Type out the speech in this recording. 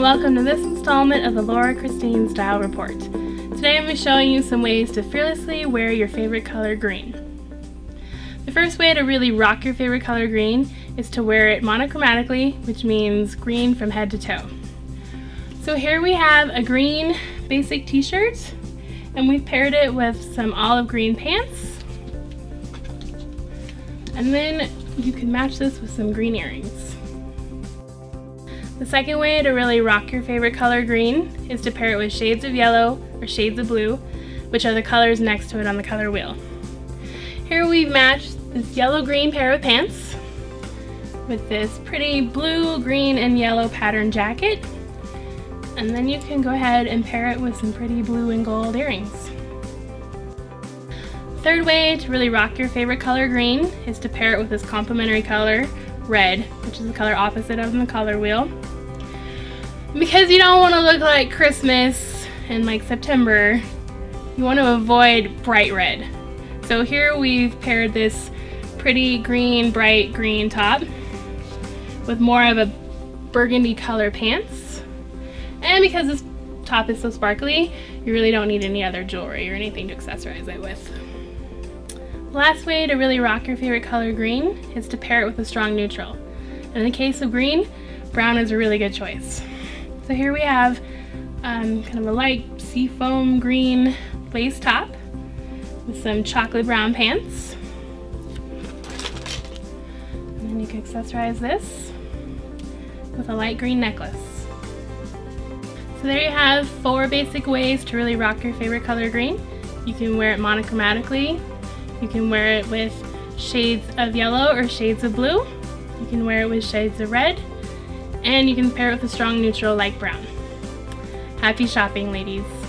welcome to this installment of the Laura Christine Style Report. Today I'm going to be showing you some ways to fearlessly wear your favorite color green. The first way to really rock your favorite color green is to wear it monochromatically, which means green from head to toe. So here we have a green basic t-shirt and we've paired it with some olive green pants. And then you can match this with some green earrings. The second way to really rock your favorite color green is to pair it with shades of yellow or shades of blue, which are the colors next to it on the color wheel. Here we've matched this yellow-green pair of pants with this pretty blue, green, and yellow pattern jacket. And then you can go ahead and pair it with some pretty blue and gold earrings. Third way to really rock your favorite color green is to pair it with this complementary color, red, which is the color opposite of the color wheel. Because you don't want to look like Christmas in like September, you want to avoid bright red. So here we've paired this pretty green, bright green top with more of a burgundy color pants. And because this top is so sparkly, you really don't need any other jewelry or anything to accessorize it with. Last way to really rock your favorite color green is to pair it with a strong neutral. in the case of green, brown is a really good choice. So here we have um, kind of a light seafoam green lace top with some chocolate brown pants. And then you can accessorize this with a light green necklace. So there you have four basic ways to really rock your favorite color green. You can wear it monochromatically, you can wear it with shades of yellow or shades of blue, you can wear it with shades of red, and you can pair it with a strong neutral like brown. Happy shopping, ladies!